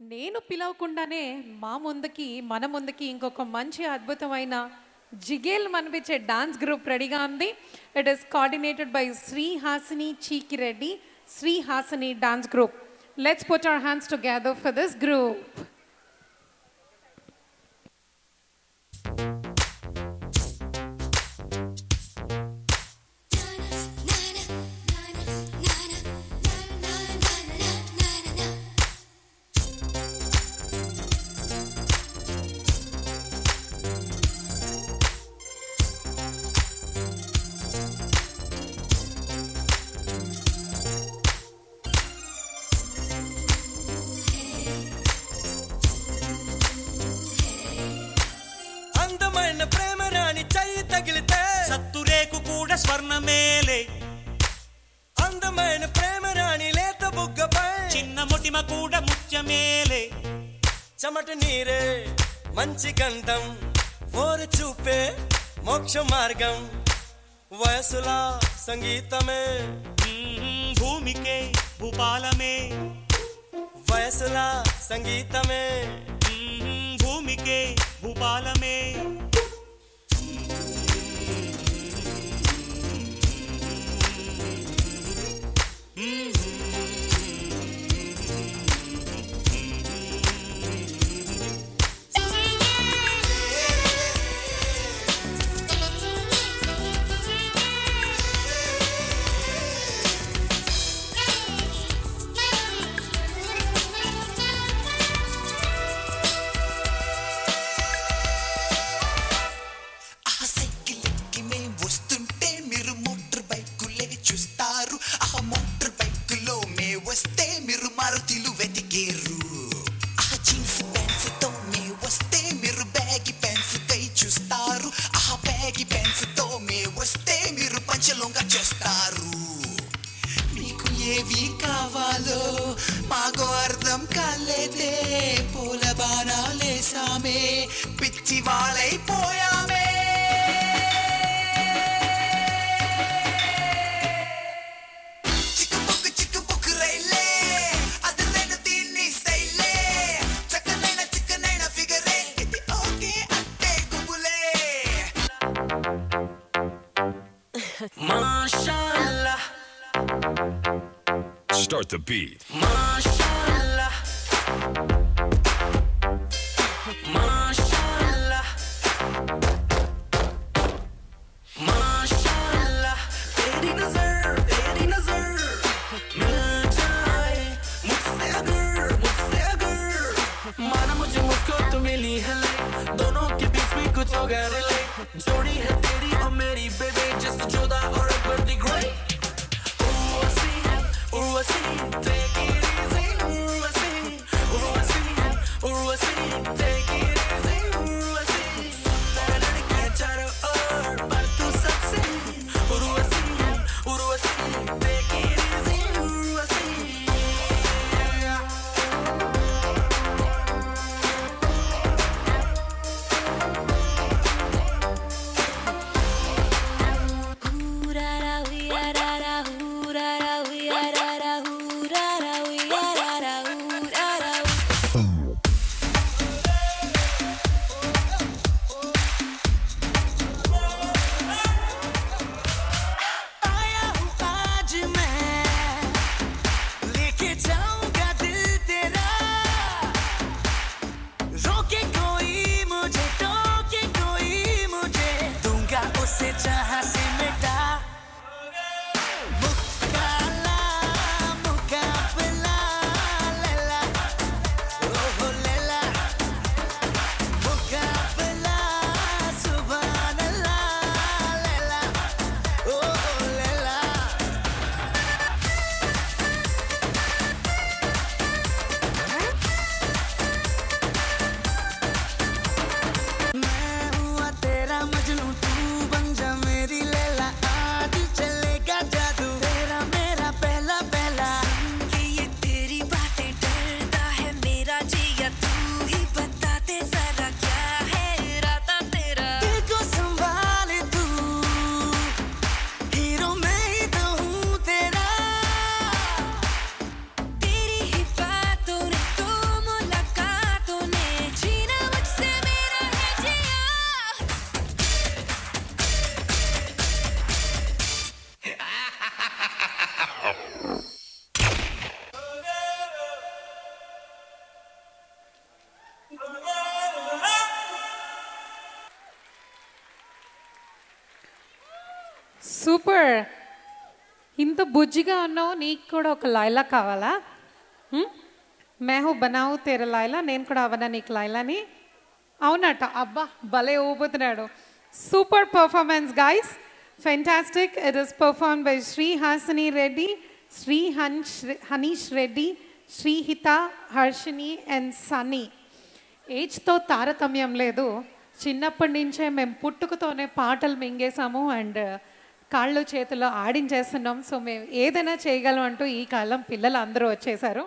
నేను పిలవకుండానే మా ముందుకి మన ముందుకి ఇంకొక మంచి అద్భుతమైన జిగేల్ అనిపించే డాన్స్ గ్రూప్ రెడీగా ఉంది. It is coordinated by Srihasini Chikireddy Srihasini dance group. Let's put our hands together for this group సత్తురేకు కూడా స్వర్ణమేలే అందమైన ప్రేమ రాణి లేత బుగ్గపై చిన్న మొటిమ కూడా ముత్యమేలే చెమట నీరే మంచి గంధం ఓరు చూపే మోక్ష మార్గం వయసులా సంగీతమే మ్మ్, భూమికే భూపాలమే వయసులా సంగీతమే మ్మ్, భూమికే భూపాలమే కావాలో మాకు అర్థం కాలేదే పూల బాణాలేసామే పిచ్చి వాళ్ళైపోయా Start the beat. MashaAllah. MashaAllah. MashaAllah. तेरी नज़र, तेरी नज़र मिल जाए मुझसे अगर, मुझसे अगर माना मुझे मुझको तो मिली है दोनों के बीच में कुछ होगा रिलेट సూపర్. ఇంత బుజ్జిగా ఉన్నావు నీకు కూడా ఒక లైలా కావాలా? మేహు బనావు తేర లైలా నేను కూడా అవనా నీకు లైలాని? అవునట అబ్బా భలే ఊపుతున్నాడు super performance guys fantastic it is perform by Shri Hasini Reddy Shri Hansh Hanish Reddy Srihita Harshini and Sunny ఏజ్తో తారతమ్యం లేదు. చిన్నప్పటి నుంచే మేము పుట్టుకతోనే పాటలు మింగేసాము అండ్ కాళ్ళు చేతుల్లో ఆడించేస్తున్నాం. సో మేము ఏదైనా చేయగలం అంటూ ఈ కాలం పిల్లలు అందరూ వచ్చేసారు